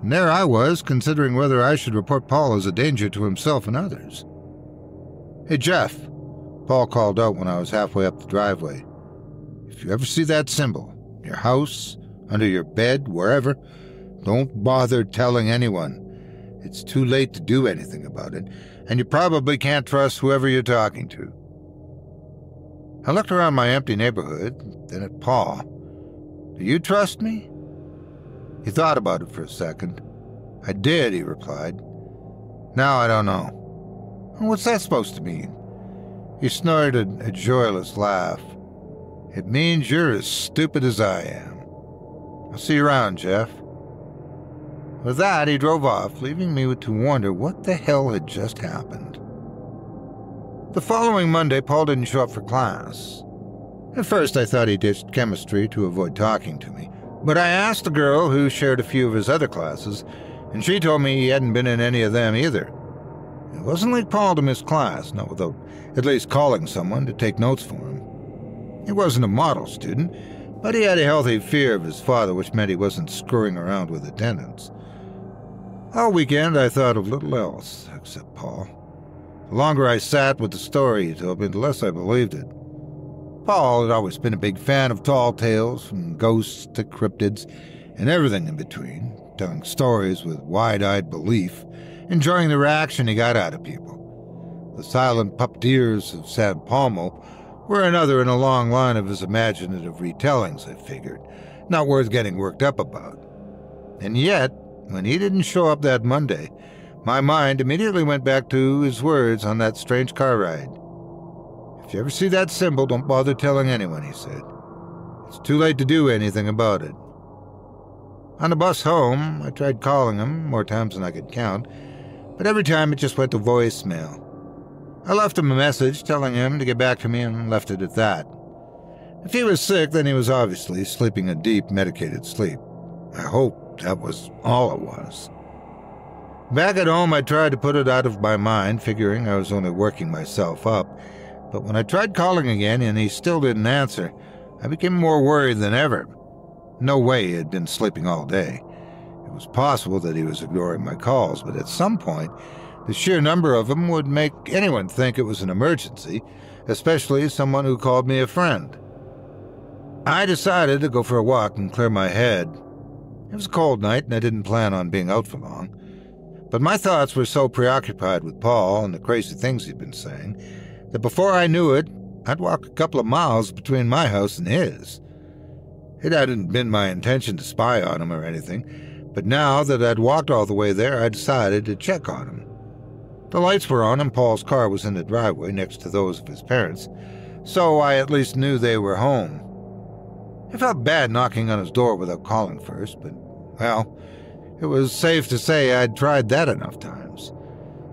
and there I was, considering whether I should report Paul as a danger to himself and others. Hey, Jeff, Paul called out when I was halfway up the driveway. If you ever see that symbol, your house, under your bed, wherever, don't bother telling anyone. It's too late to do anything about it, and you probably can't trust whoever you're talking to. I looked around my empty neighborhood, then at Paul. Do you trust me? He thought about it for a second. I did, he replied. Now I don't know. What's that supposed to mean? He snorted a joyless laugh. It means you're as stupid as I am. I'll see you around, Jeff. With that, he drove off, leaving me to wonder what the hell had just happened. The following Monday, Paul didn't show up for class. At first, I thought he ditched chemistry to avoid talking to me, but I asked the girl who shared a few of his other classes, and she told me he hadn't been in any of them either. It wasn't like Paul to miss class, not without at least calling someone to take notes for him. He wasn't a model student, but he had a healthy fear of his father, which meant he wasn't screwing around with attendance. All weekend I thought of little else except Paul. The longer I sat with the story he told me, the less I believed it. Paul had always been a big fan of tall tales, from ghosts to cryptids, and everything in between, telling stories with wide eyed belief enjoying the reaction he got out of people. The silent puppeteers of San Palmo were another in a long line of his imaginative retellings, I figured, not worth getting worked up about. And yet, when he didn't show up that Monday, my mind immediately went back to his words on that strange car ride. If you ever see that symbol, don't bother telling anyone, he said. It's too late to do anything about it. On the bus home, I tried calling him more times than I could count, but every time it just went to voicemail. I left him a message telling him to get back to me and left it at that. If he was sick, then he was obviously sleeping a deep, medicated sleep. I hope that was all it was. Back at home, I tried to put it out of my mind, figuring I was only working myself up. But when I tried calling again and he still didn't answer, I became more worried than ever. No way he had been sleeping all day. It was possible that he was ignoring my calls, but at some point, the sheer number of them would make anyone think it was an emergency, especially someone who called me a friend. I decided to go for a walk and clear my head. It was a cold night, and I didn't plan on being out for long. But my thoughts were so preoccupied with Paul and the crazy things he'd been saying that before I knew it, I'd walk a couple of miles between my house and his. It hadn't been my intention to spy on him or anything, but now that I'd walked all the way there, I decided to check on him. The lights were on and Paul's car was in the driveway next to those of his parents, so I at least knew they were home. I felt bad knocking on his door without calling first, but, well, it was safe to say I'd tried that enough times.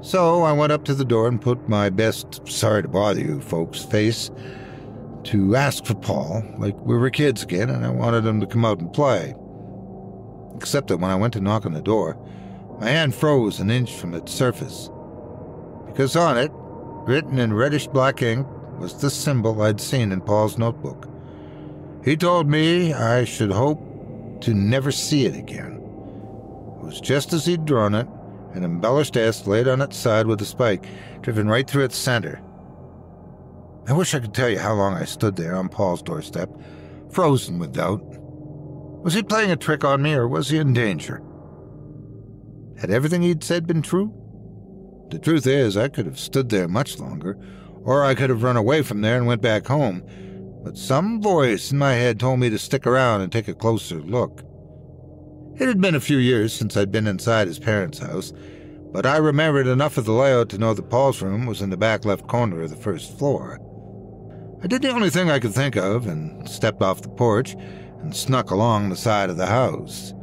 So I went up to the door and put my best sorry to bother you folks face to ask for Paul, like we were kids again, and I wanted him to come out and play. Except that when I went to knock on the door, my hand froze an inch from its surface. Because on it, written in reddish black ink, was the symbol I'd seen in Paul's notebook. He told me I should hope to never see it again. It was just as he'd drawn it, an embellished S laid on its side with a spike driven right through its center. I wish I could tell you how long I stood there on Paul's doorstep, frozen with doubt. Was he playing a trick on me, or was he in danger? Had everything he'd said been true? The truth is, I could have stood there much longer, or I could have run away from there and went back home, but some voice in my head told me to stick around and take a closer look. It had been a few years since I'd been inside his parents' house, but I remembered enough of the layout to know that Paul's room was in the back left corner of the first floor. I did the only thing I could think of and stepped off the porch and snuck along the side of the house.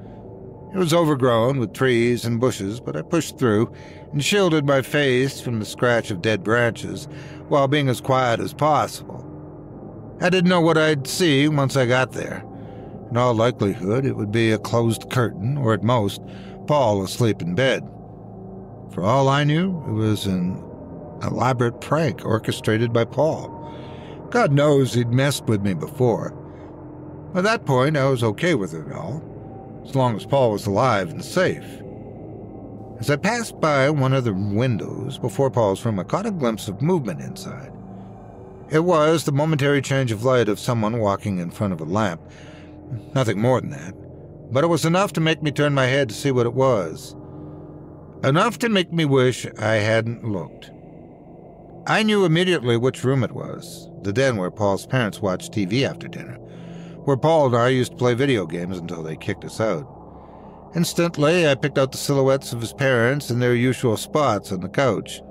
It was overgrown with trees and bushes, but I pushed through and shielded my face from the scratch of dead branches while being as quiet as possible. I didn't know what I'd see once I got there. In all likelihood, it would be a closed curtain, or at most, Paul asleep in bed. For all I knew, it was an elaborate prank orchestrated by Paul. God knows he'd messed with me before. At that point, I was okay with it all, as long as Paul was alive and safe. As I passed by one of the windows before Paul's room, I caught a glimpse of movement inside. It was the momentary change of light of someone walking in front of a lamp. Nothing more than that. But it was enough to make me turn my head to see what it was. Enough to make me wish I hadn't looked. I knew immediately which room it was the den where Paul's parents watched TV after dinner, where Paul and I used to play video games until they kicked us out. Instantly, I picked out the silhouettes of his parents in their usual spots on the couch.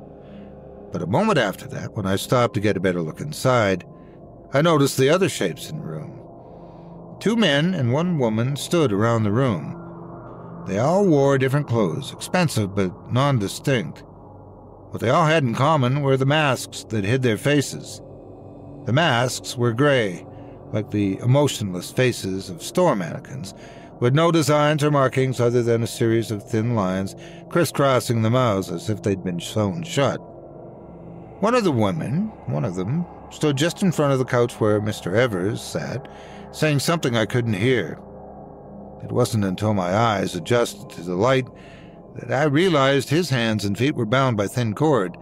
But a moment after that, when I stopped to get a better look inside, I noticed the other shapes in the room. Two men and one woman stood around the room. They all wore different clothes, expensive but non-distinct. What they all had in common were the masks that hid their faces. The masks were gray, like the emotionless faces of store mannequins, with no designs or markings other than a series of thin lines crisscrossing the mouths as if they'd been sewn shut. One of the women, one of them, stood just in front of the couch where Mr. Evers sat, saying something I couldn't hear. It wasn't until my eyes adjusted to the light that I realized his hands and feet were bound by thin cord,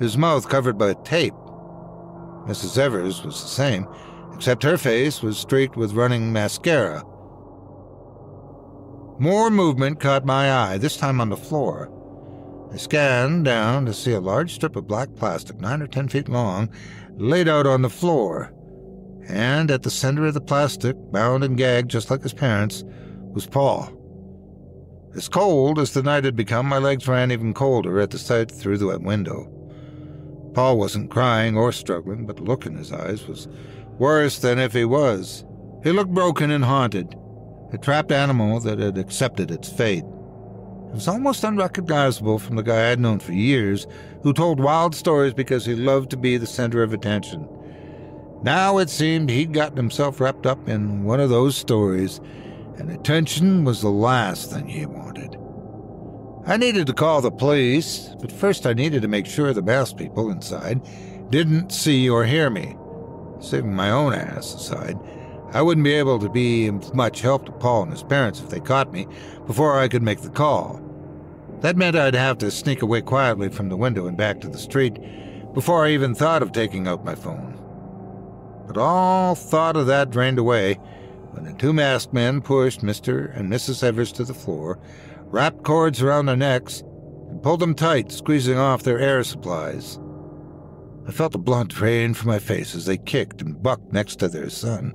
his mouth covered by tape. Mrs. Evers was the same, except her face was streaked with running mascara. More movement caught my eye, this time on the floor. I scanned down to see a large strip of black plastic, nine or ten feet long, laid out on the floor. And at the center of the plastic, bound and gagged just like his parents, was Paul. As cold as the night had become, my legs ran even colder at the sight through the wet window. Paul wasn't crying or struggling, but the look in his eyes was worse than if he was. He looked broken and haunted, a trapped animal that had accepted its fate. It was almost unrecognizable from the guy I'd known for years, who told wild stories because he loved to be the center of attention. Now it seemed he'd gotten himself wrapped up in one of those stories, and attention was the last thing he wanted. I needed to call the police, but first I needed to make sure the masked people inside didn't see or hear me. Saving my own ass aside, I wouldn't be able to be much help to Paul and his parents if they caught me before I could make the call. That meant I'd have to sneak away quietly from the window and back to the street before I even thought of taking out my phone. But all thought of that drained away when the two masked men pushed Mr. and Mrs. Evers to the floor, wrapped cords around their necks, and and pulled them tight, squeezing off their air supplies. I felt the blood drain from my face as they kicked and bucked next to their son,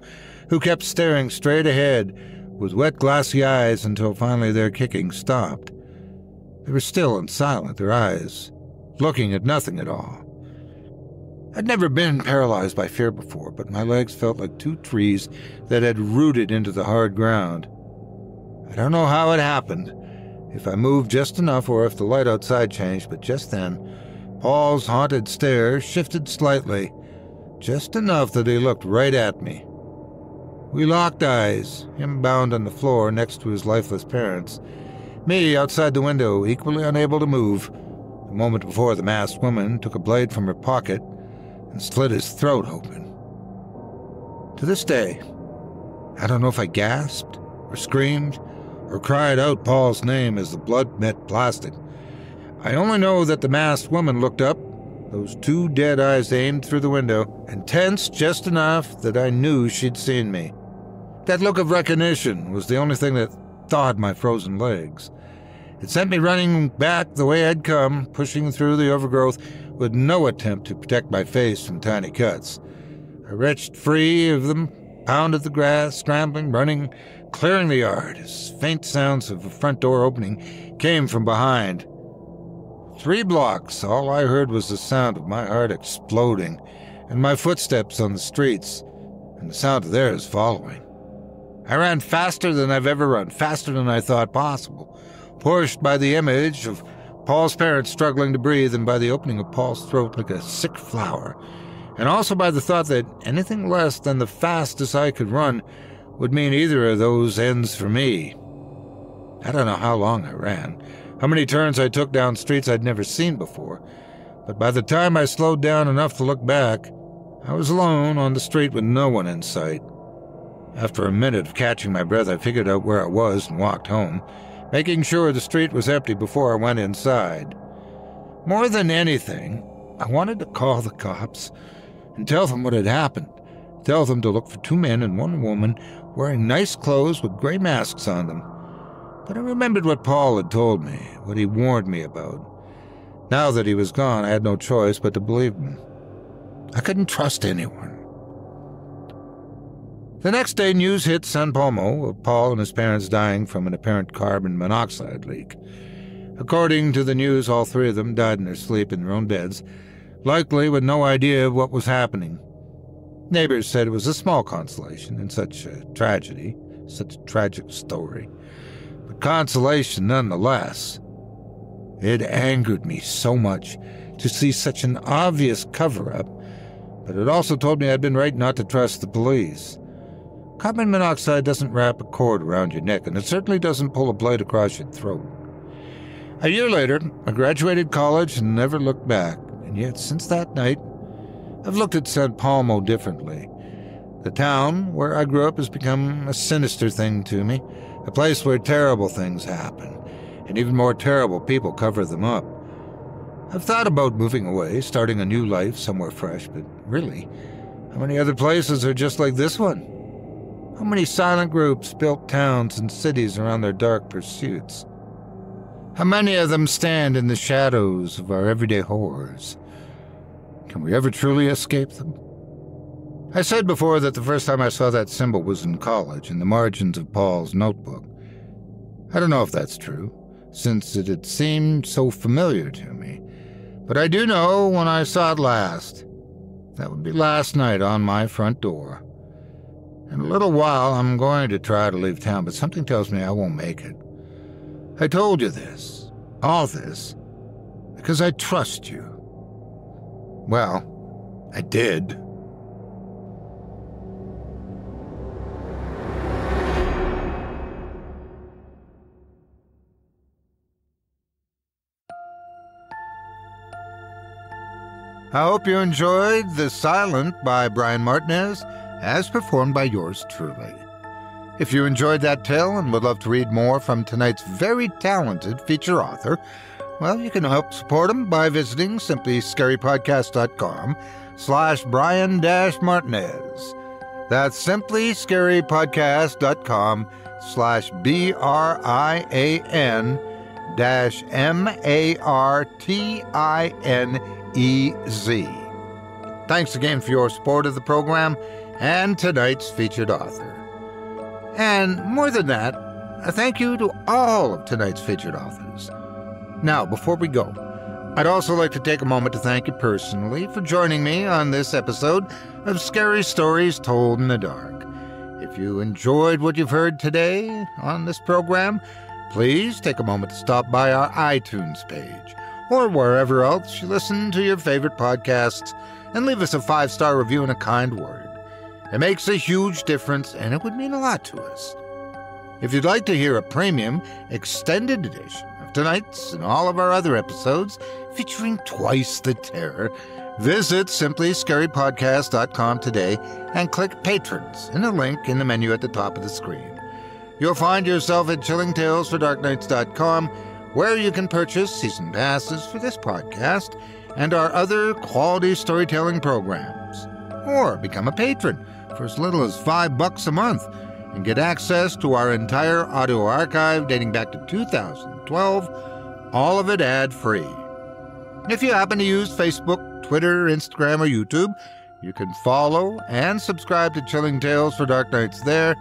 who kept staring straight ahead with wet, glassy eyes until finally their kicking stopped. They were still and silent, their eyes looking at nothing at all. I'd never been paralyzed by fear before, but my legs felt like two trees that had rooted into the hard ground. I don't know how it happened, if I moved just enough or if the light outside changed, but just then, Paul's haunted stare shifted slightly, just enough that he looked right at me. We locked eyes, him bound on the floor next to his lifeless parents, me outside the window, equally unable to move. The moment before, the masked woman took a blade from her pocket and slit his throat open. To this day, I don't know if I gasped or screamed or cried out Paul's name as the blood met plastic. I only know that the masked woman looked up, those two dead eyes aimed through the window, and tensed just enough that I knew she'd seen me. That look of recognition was the only thing that thawed my frozen legs. It sent me running back the way I'd come, pushing through the overgrowth with no attempt to protect my face from tiny cuts. I wrenched free of them, pounded the grass, scrambling, running, clearing the yard as faint sounds of a front door opening came from behind. Three blocks, all I heard was the sound of my heart exploding and my footsteps on the streets, and the sound of theirs following. I ran faster than I've ever run, faster than I thought possible, pushed by the image of Paul's parents struggling to breathe, and by the opening of Paul's throat like a sick flower, and also by the thought that anything less than the fastest I could run would mean either of those ends for me. I don't know how long I ran, how many turns I took down streets I'd never seen before, but by the time I slowed down enough to look back, I was alone on the street with no one in sight. After a minute of catching my breath, I figured out where I was and walked home, making sure the street was empty before I went inside. More than anything, I wanted to call the cops and tell them what had happened. Tell them to look for two men and one woman wearing nice clothes with gray masks on them. But I remembered what Paul had told me, what he warned me about. Now that he was gone, I had no choice but to believe him. I couldn't trust anyone. The next day, news hit San Palmo of Paul and his parents dying from an apparent carbon monoxide leak. According to the news, all three of them died in their sleep in their own beds, likely with no idea of what was happening. Neighbors said it was a small consolation in such a tragedy, such a tragic story, consolation nonetheless. It angered me so much to see such an obvious cover up, but it also told me I'd been right not to trust the police. Carbon monoxide doesn't wrap a cord around your neck, and it certainly doesn't pull a blade across your throat. A year later, I graduated college and never looked back, and yet since that night, I've looked at San Palmo differently. The town where I grew up has become a sinister thing to me, a place where terrible things happen, and even more terrible people cover them up. I've thought about moving away, starting a new life somewhere fresh, but really, how many other places are just like this one? How many silent groups built towns and cities around their dark pursuits? How many of them stand in the shadows of our everyday horrors? Can we ever truly escape them? I said before that the first time I saw that symbol was in college, in the margins of Paul's notebook. I don't know if that's true, since it had seemed so familiar to me, but I do know when I saw it last. That would be last night on my front door. In a little while, I'm going to try to leave town, but something tells me I won't make it. I told you this, all this, because I trust you. Well, I did. I hope you enjoyed The Silent by Brian Martinez as performed by yours truly. If you enjoyed that tale and would love to read more from tonight's very talented feature author, well, you can help support him by visiting simplyscarypodcast.com slash Brian Martinez. That's simplyscarypodcast.com slash B-R-I-A-N M A R T I N E Z. Thanks again for your support of the program and tonight's featured author. And more than that, a thank you to all of tonight's featured authors. Now, before we go, I'd also like to take a moment to thank you personally for joining me on this episode of Scary Stories Told in the Dark. If you enjoyed what you've heard today on this program, please take a moment to stop by our iTunes page or wherever else you listen to your favorite podcasts and leave us a five star review and a kind word. It makes a huge difference and it would mean a lot to us. If you'd like to hear a premium, extended edition of tonight's and all of our other episodes featuring twice the terror, visit simplyscarypodcast.com today and click Patrons in the link in the menu at the top of the screen. You'll find yourself at chillingtalesfordarknights.com, where you can purchase season passes for this podcast and our other quality storytelling programs. Or become a patron for as little as five bucks a month and get access to our entire audio archive dating back to 2012, all of it ad free. If you happen to use Facebook, Twitter, Instagram, or YouTube, you can follow and subscribe to Chilling Tales for Dark Nights there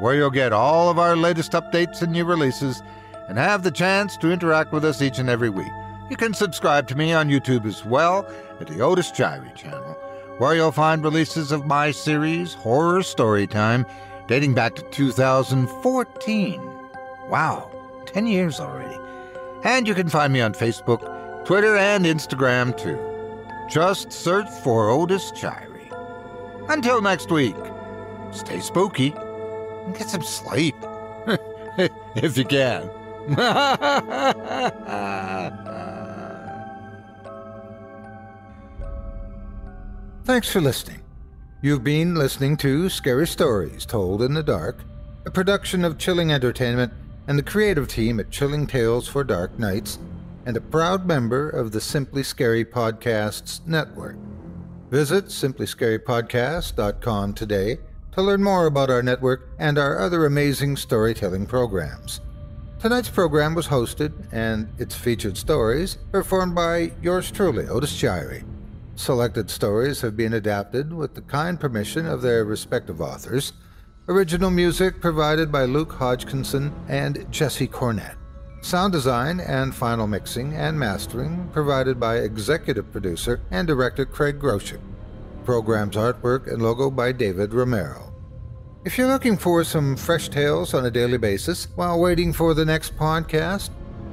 where you'll get all of our latest updates and new releases and have the chance to interact with us each and every week. You can subscribe to me on YouTube as well at the Otis Jiry channel, where you'll find releases of my series, Horror Storytime, dating back to 2014. Wow, 10 years already. And you can find me on Facebook, Twitter, and Instagram too. Just search for Otis Jiry. Until next week, stay spooky get some sleep. if you can. Thanks for listening. You've been listening to Scary Stories Told in the Dark, a production of Chilling Entertainment and the creative team at Chilling Tales for Dark Nights, and a proud member of the Simply Scary Podcasts Network. Visit simplyscarypodcast.com today to learn more about our network and our other amazing storytelling programs. Tonight's program was hosted and its featured stories performed by yours truly, Otis Jiry. Selected stories have been adapted with the kind permission of their respective authors. Original music provided by Luke Hodgkinson and Jesse Cornett. Sound design and final mixing and mastering provided by executive producer and director Craig Groshek program's artwork and logo by David Romero. If you're looking for some fresh tales on a daily basis while waiting for the next podcast,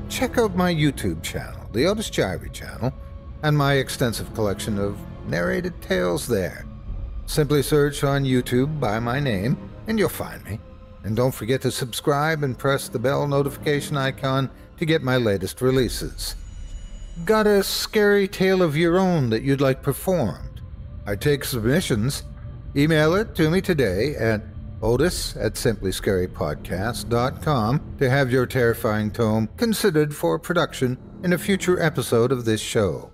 check out my YouTube channel, the Otis Jiry channel, and my extensive collection of narrated tales there. Simply search on YouTube by my name and you'll find me. And don't forget to subscribe and press the bell notification icon to get my latest releases. Got a scary tale of your own that you'd like performed? I take submissions. Email it to me today at otis at simplyscarypodcast.com to have your terrifying tome considered for production in a future episode of this show.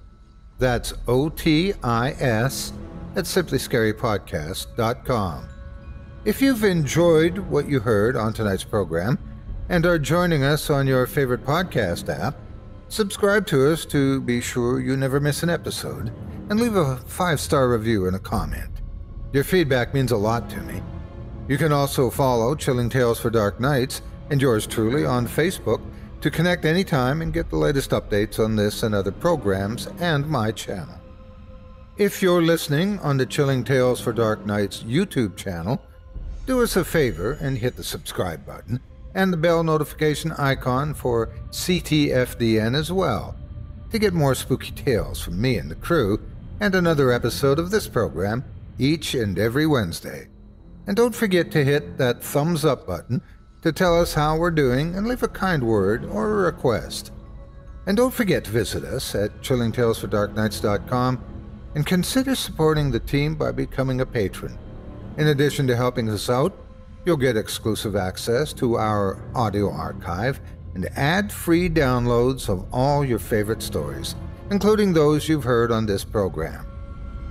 That's O-T-I-S at simplyscarypodcast.com. If you've enjoyed what you heard on tonight's program and are joining us on your favorite podcast app, subscribe to us to be sure you never miss an episode and leave a five star review and a comment. Your feedback means a lot to me. You can also follow Chilling Tales for Dark Nights and yours truly on Facebook to connect anytime and get the latest updates on this and other programs and my channel. If you're listening on the Chilling Tales for Dark Nights YouTube channel, do us a favor and hit the subscribe button and the bell notification icon for CTFDN as well to get more spooky tales from me and the crew and another episode of this program each and every Wednesday. And don't forget to hit that thumbs up button to tell us how we're doing and leave a kind word or a request. And don't forget to visit us at chillingtalesfordarknights.com and consider supporting the team by becoming a patron. In addition to helping us out, you'll get exclusive access to our audio archive and ad-free downloads of all your favorite stories including those you've heard on this program.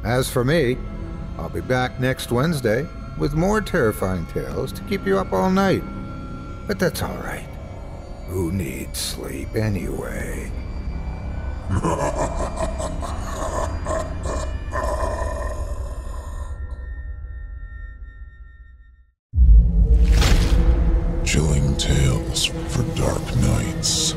As for me, I'll be back next Wednesday with more terrifying tales to keep you up all night. But that's all right. Who needs sleep anyway? Chilling tales for dark nights.